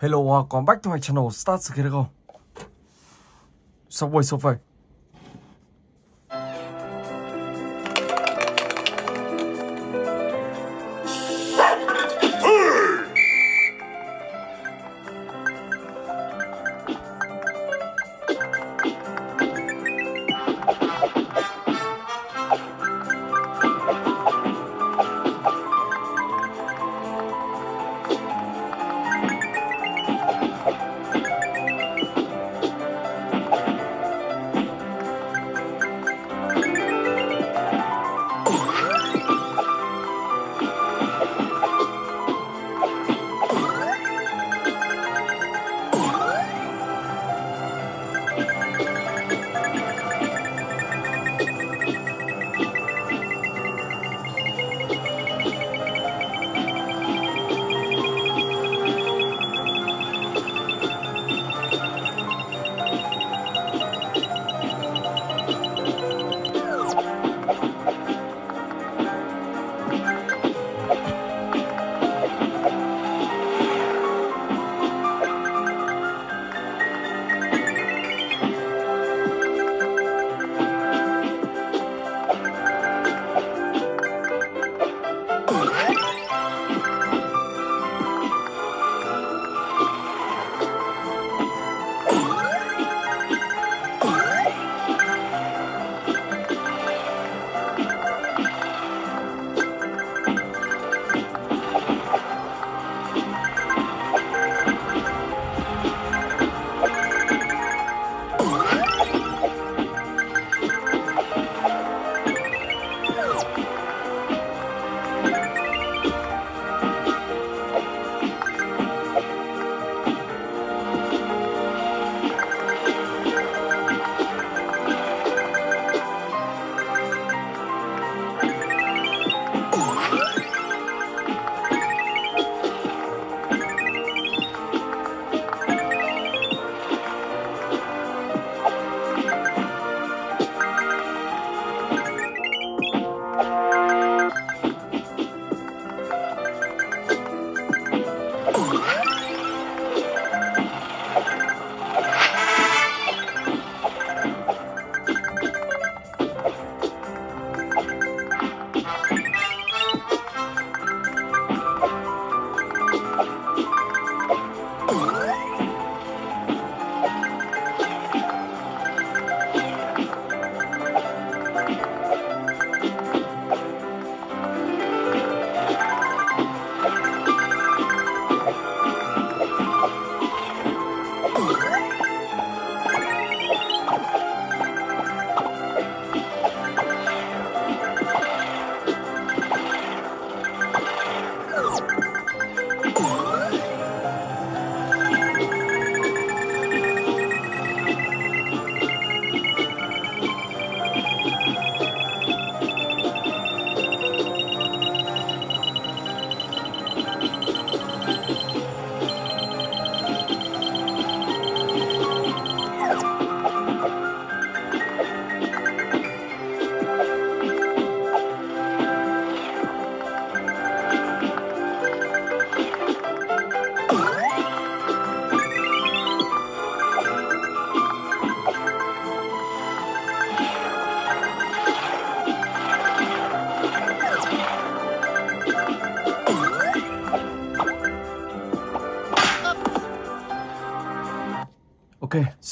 Hello, welcome back to my channel. Start together go. Subway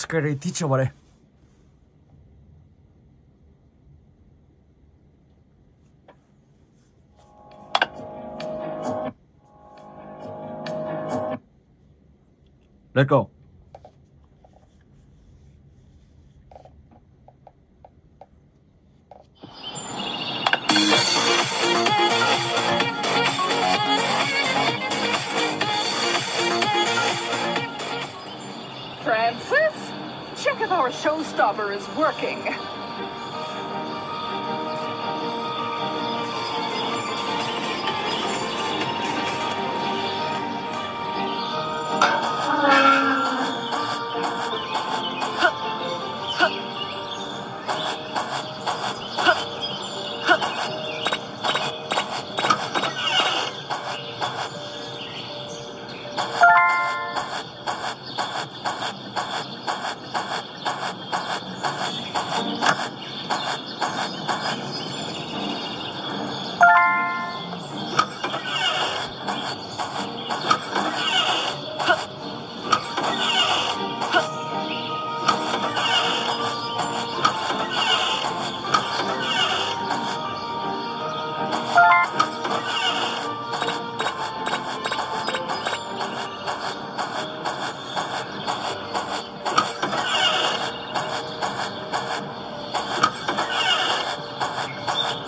疲れティーチャー割れ。Let go.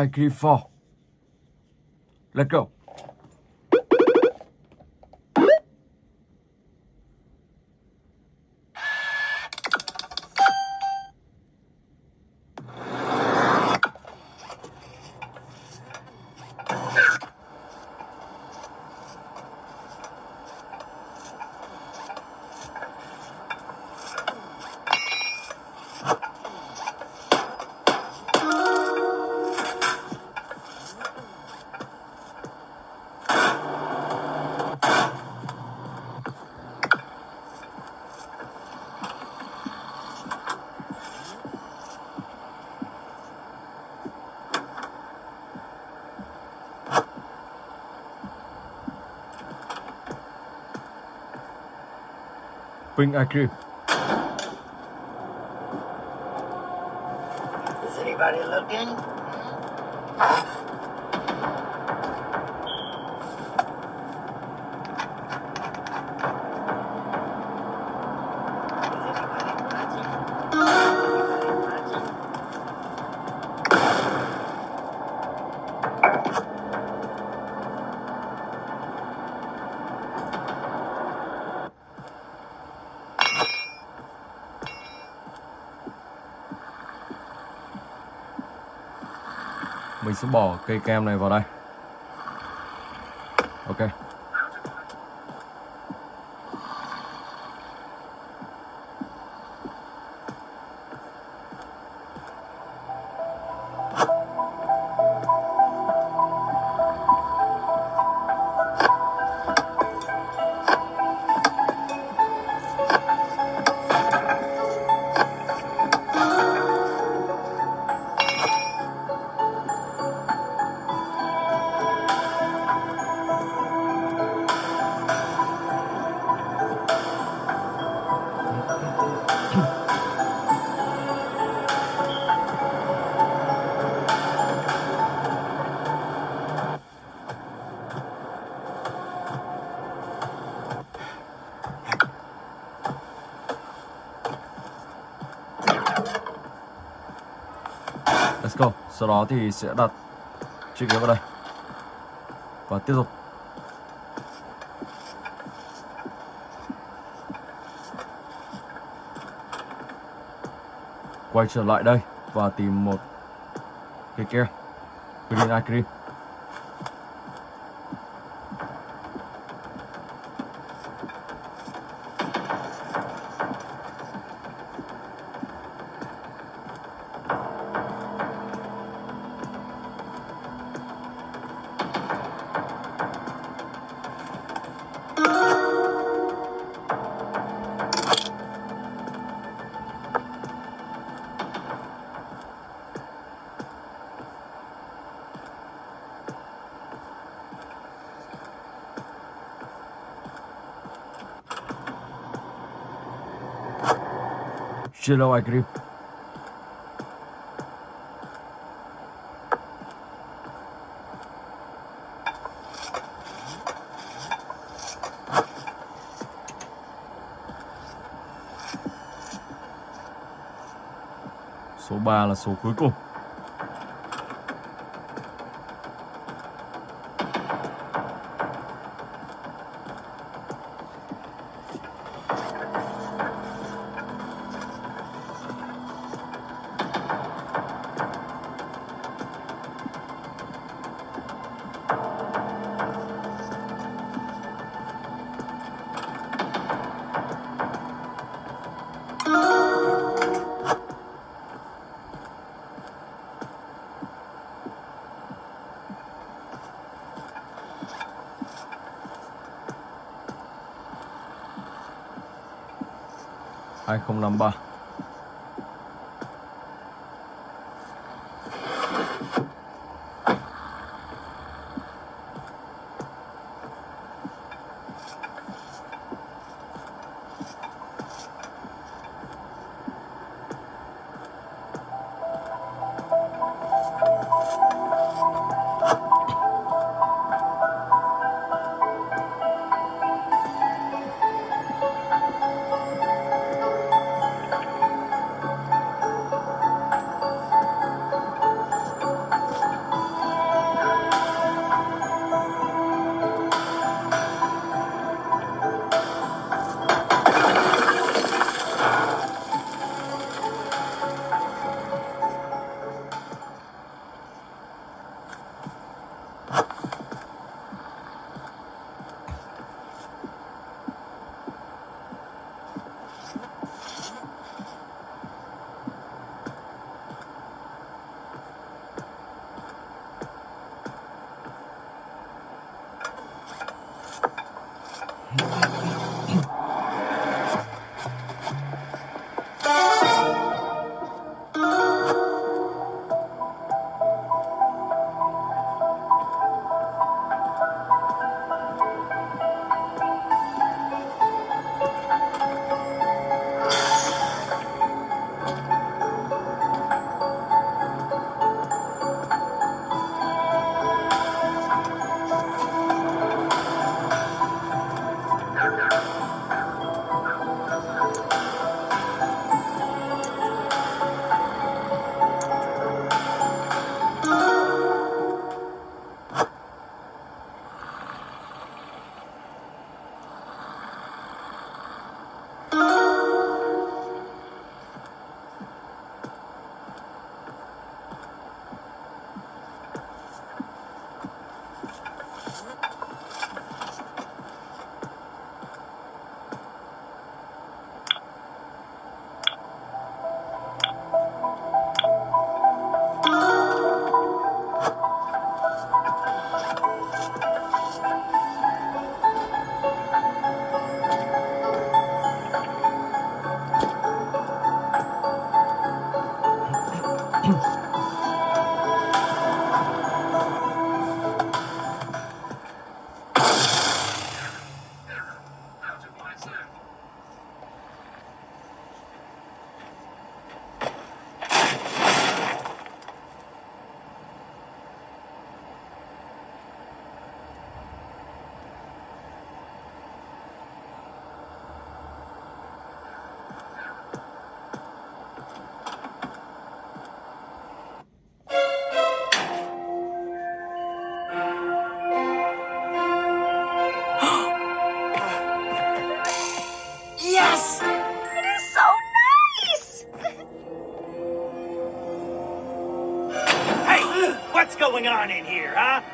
I agree for. Let's go. Bring agree. Is anybody looking? Sẽ bỏ cây kem này vào đây. Sau đó thì sẽ đặt chiếc ghế vào đây. Và tiếp tục. Quay trở lại đây và tìm một cái kia. Green ice Cream. Chilo Agrim Số 3 là số cuối cùng. menambah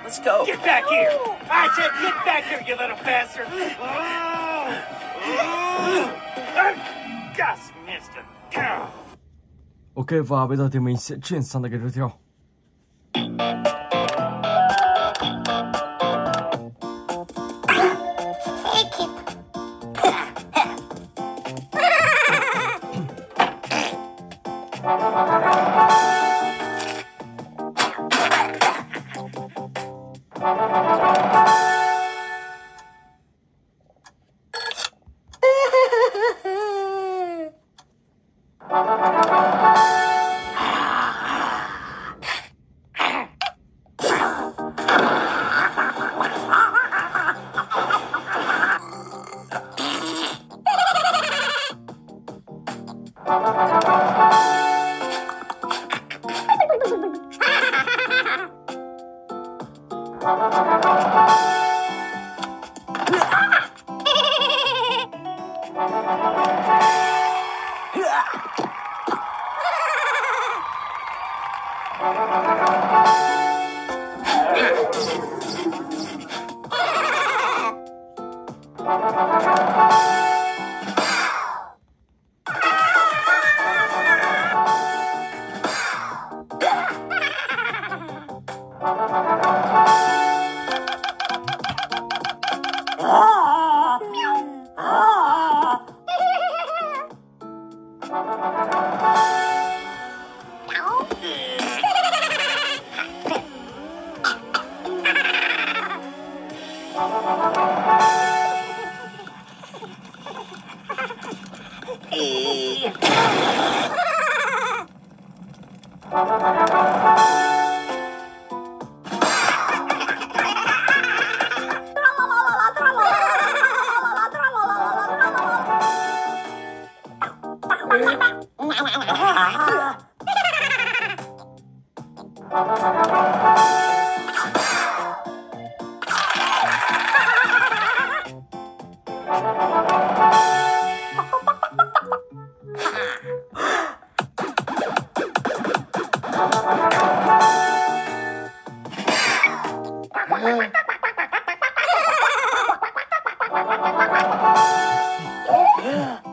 Let's go. Get back here! I said get back here, you little bastard! Oh! Oh! I just missed it. Oh. Ok và bây giờ thì mình sẽ chuyển sang cái tiếp theo うわっ。Ok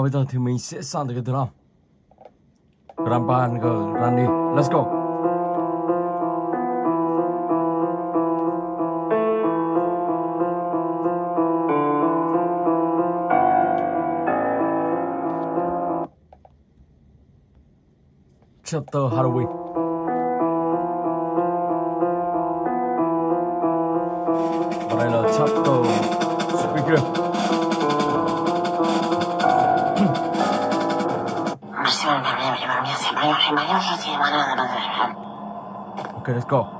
và bây giờ thì mình sẽ sang tới cái drum Grandpa G, Randy Let's go. Chapter Halloween. Và đây là chapter Speaker Okay, let's go.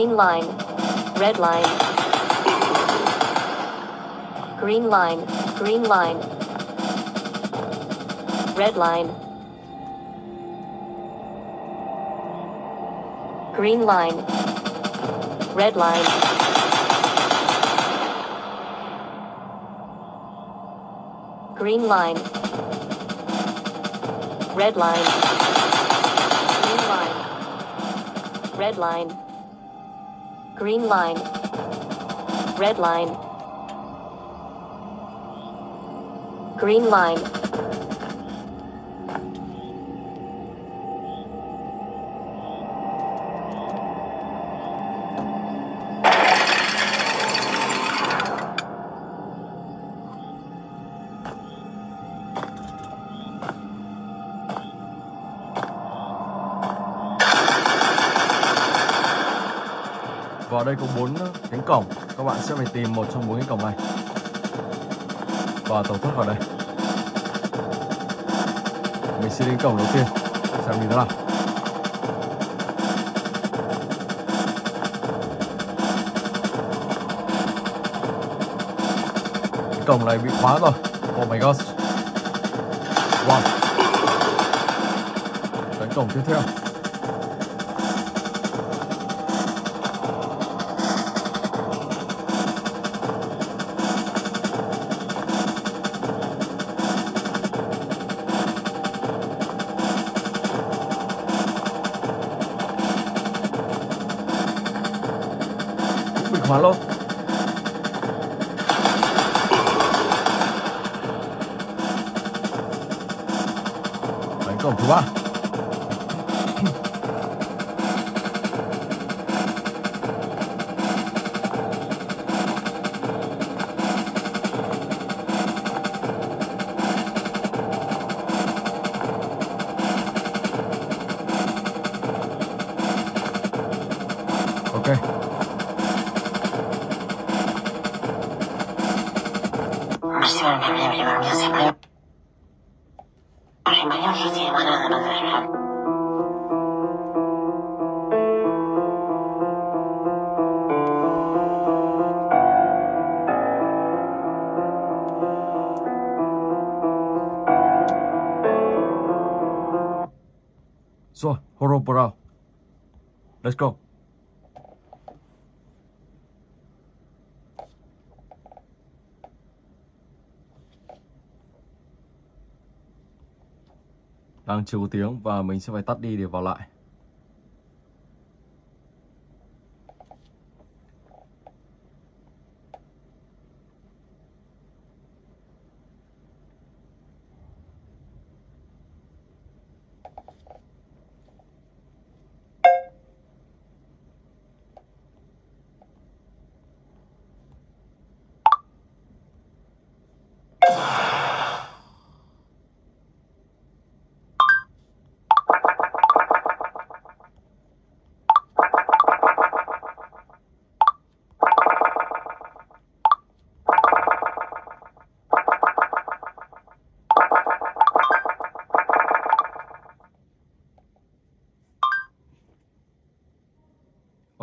Green line. Red line. Green line. Green line. Red line. Green line. Red line. Green line. Red line. Green line. Red line. Green line. Red line. Green line. Ở đây có bốn cánh cổng. Các bạn sẽ phải tìm một trong bốn cánh cổng này. Và tẩu thoát vào đây. Mình sẽ đến cổng đầu tiên. Xem như thế nào. Cái cổng này bị khóa rồi. Oh my god. Wow. Cánh cổng tiếp theo. Okay. So, Let's go. Đang chưa có tiếng và mình sẽ phải tắt đi để vào lại.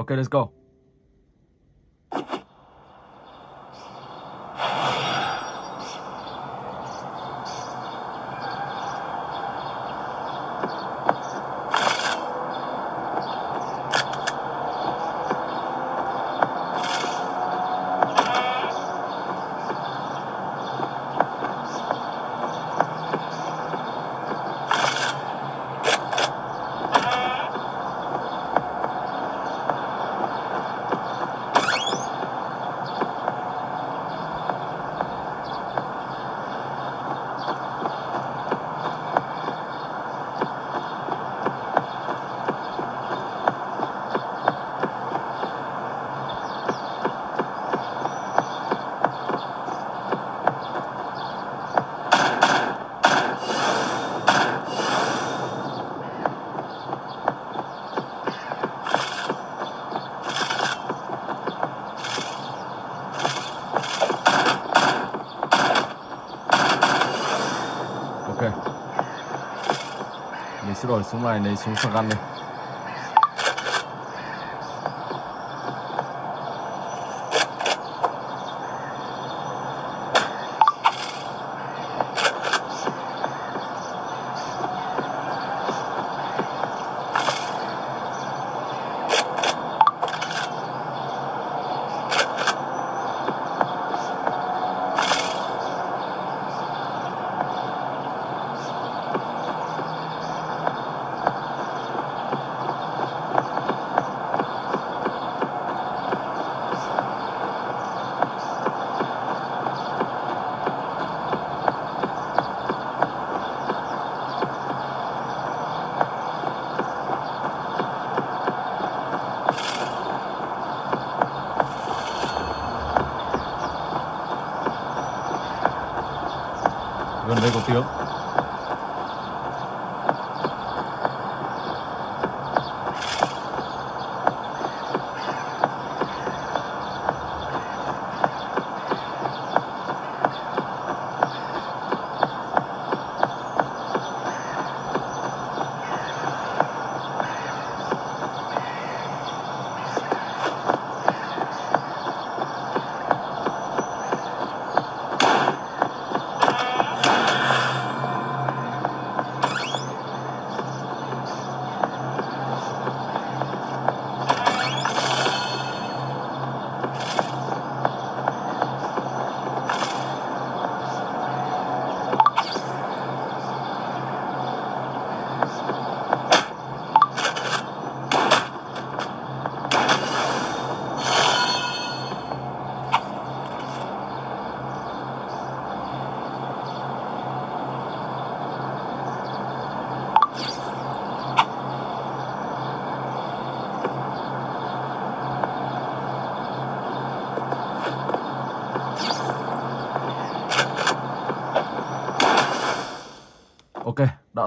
Okay, let's go. Rồi xuống này lấy xuống sạc ăn đi. field.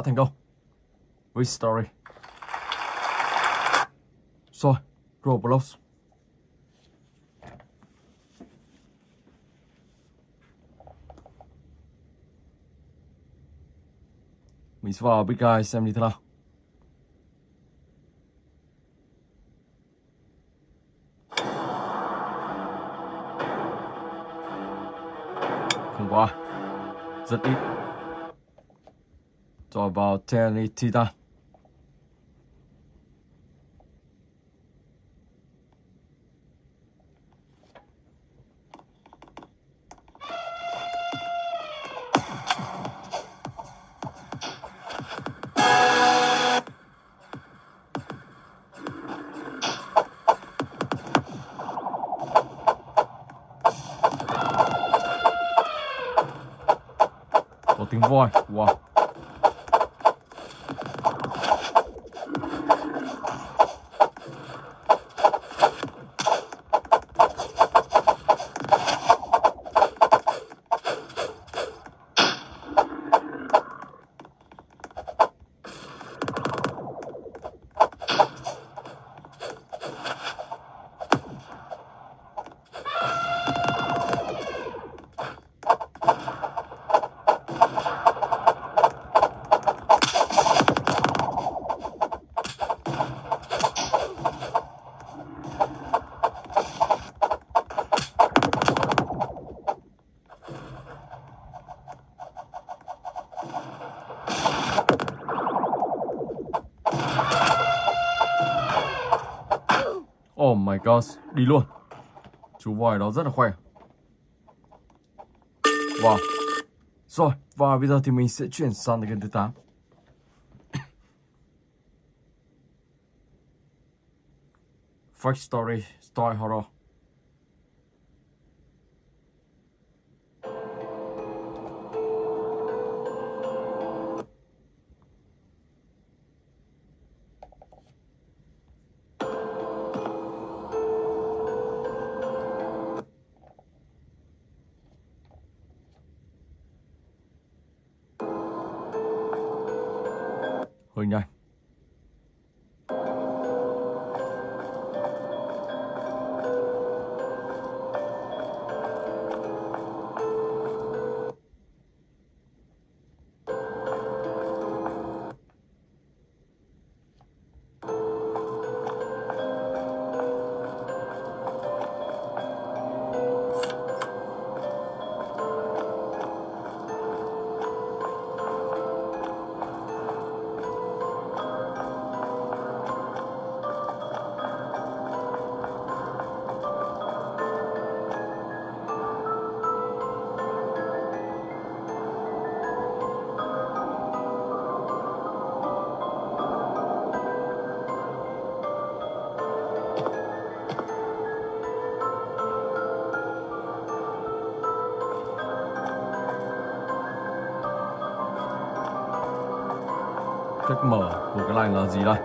Đã thành công. Victory. Rồi, Roblox. Mình sẽ vào Big Guy xem như thế nào. Không có. Rất ít. 또 바우텔리티다. that? voi wow Oh đi luôn. Chú voi đó rất là khỏe. Wow. Rồi, và bây giờ thì mình sẽ chuyển sang gần thứ 8. Fact Story, Story Horror. Cách mở của cái này là gì đây?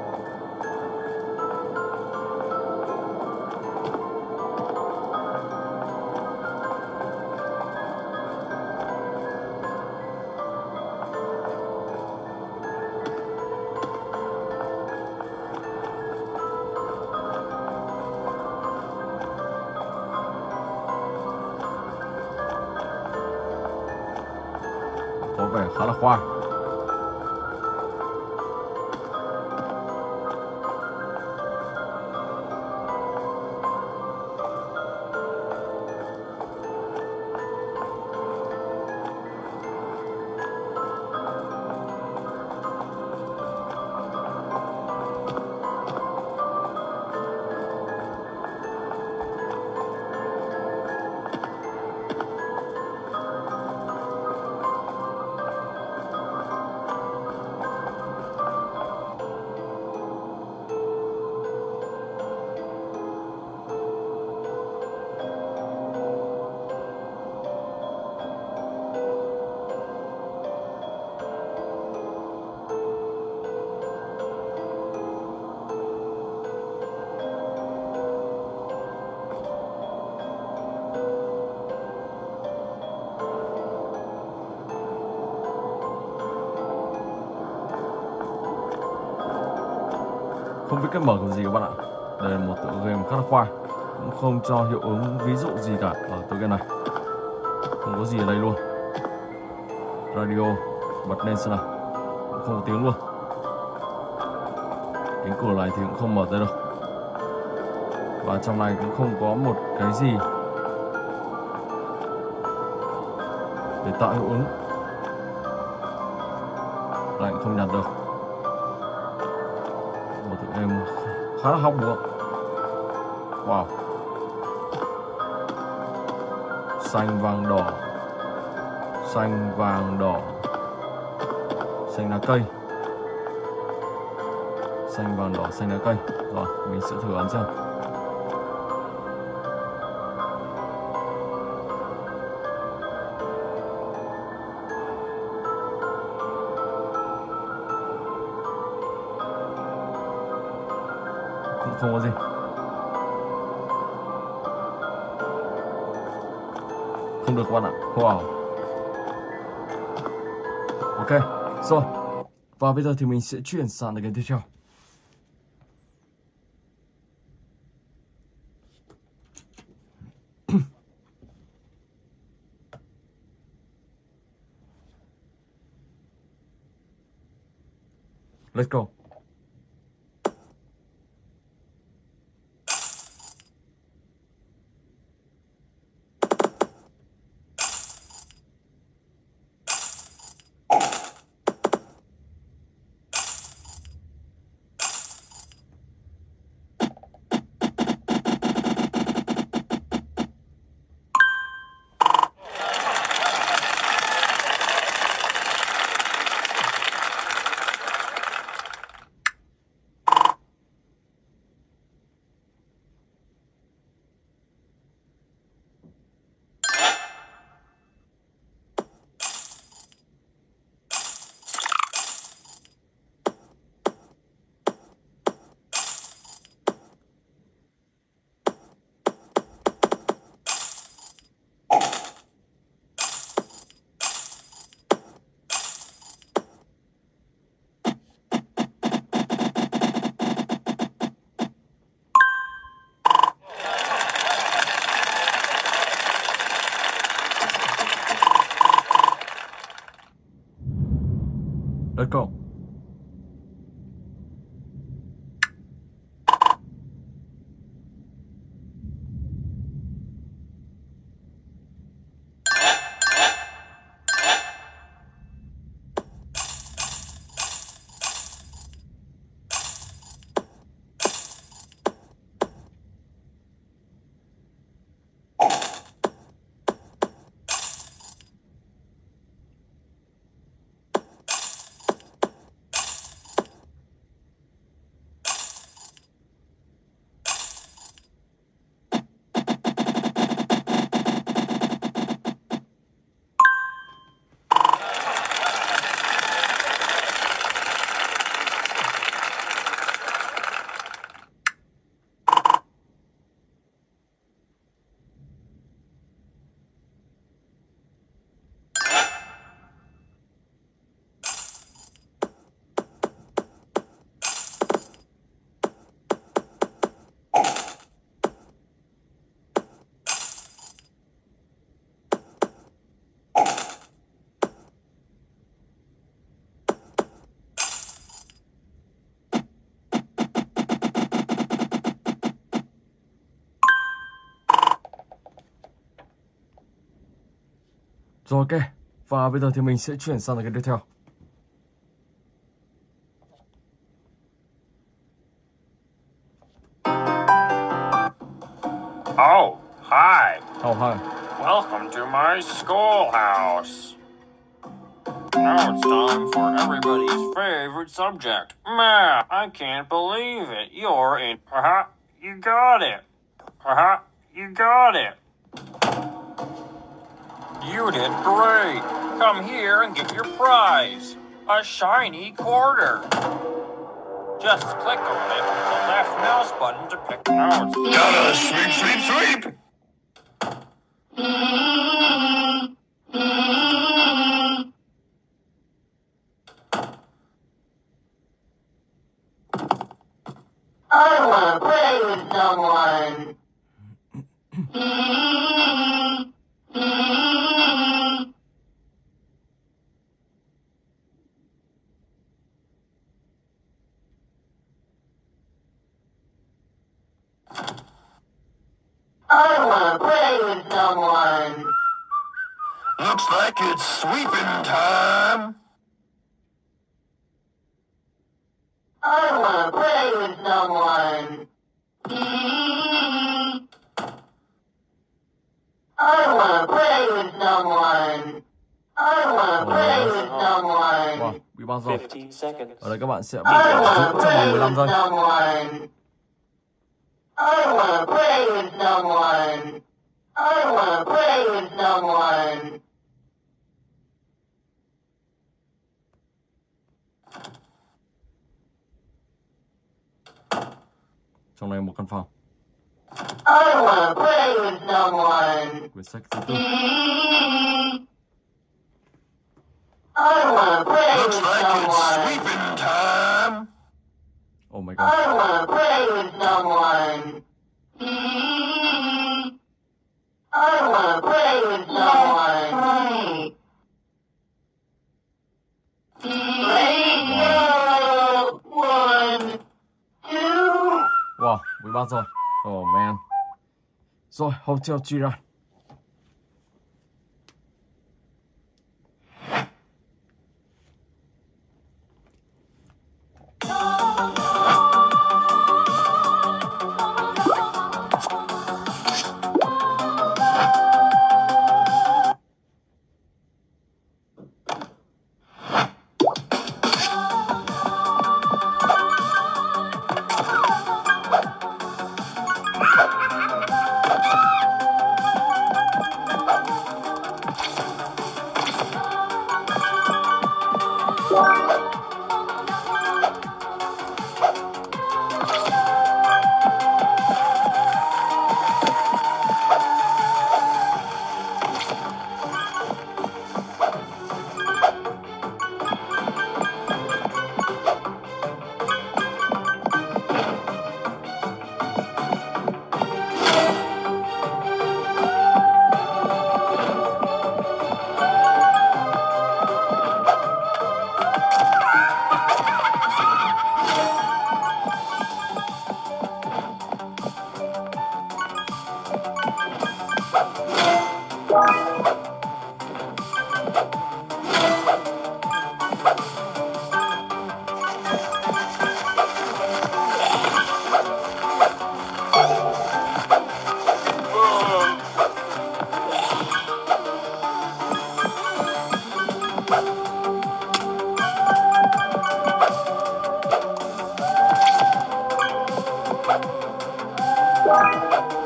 Không biết cách mở kiểu gì các bạn ạ. Đây là một tựa game khá là khoai. Cũng không cho hiệu ứng ví dụ gì cả ở tựa game này. Không có gì ở đây luôn. Radio, bật lên xem nào. Cũng không có tiếng luôn. Cánh cửa này thì cũng không mở ra đâu và trong này cũng không có một cái gì để tạo hiệu ứng. Lại cũng không nhặt được. Thở không được. Wow. Xanh vàng đỏ. Xanh vàng đỏ. Xanh lá cây. Xanh vàng đỏ, xanh lá cây. Rồi, mình sẽ thử ăn xem. Wow ok, rồi. Và bây giờ thì mình sẽ chuyển sang cái tiếp theo. Let's go. Let's go. Rồi ok. Và bây giờ thì mình sẽ chuyển sang cái tiếp theo. Oh, hi. Oh hi. Welcome to my schoolhouse. Now it's time for everybody's favorite subject, math. I can't believe it. You're in. Haha, you got it. Haha, you got it. You did great. Come here and get your prize. A shiny quarter. Just click on it with the left mouse button to pick. Now it's. Gotta sweep, sweep, sweep! wanna play with someone. I wanna play with someone. Looks like it's sweeping time. Oh, I wanna play with someone. Oh, I wanna play with someone. Oh, I wanna play with someone. Wow, bị bao rồi. 15 seconds. Ở đây các bạn sẽ bị I giữ wanna trong play vòng 15 with giây. someone. I wanna play with someone. I wanna play with someone. Trong này một căn phòng. I wanna play with someone. Quyển sách thứ tư. I wanna play Looks with like it's sweeping time. Oh my god. I wanna play with someone. I wanna play with someone. Play now. One, two. Wow, 13 rồi. Oh man. Rồi, Hotel Chiran. Ok. Cô chi?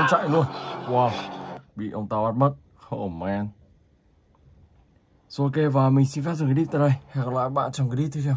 Không chạy luôn. Wow, bị ông tao bắt mất. Oh man. Rồi ok và mình xin phép dừng clip tại đây. Hẹn gặp lại các bạn trong clip tiếp theo.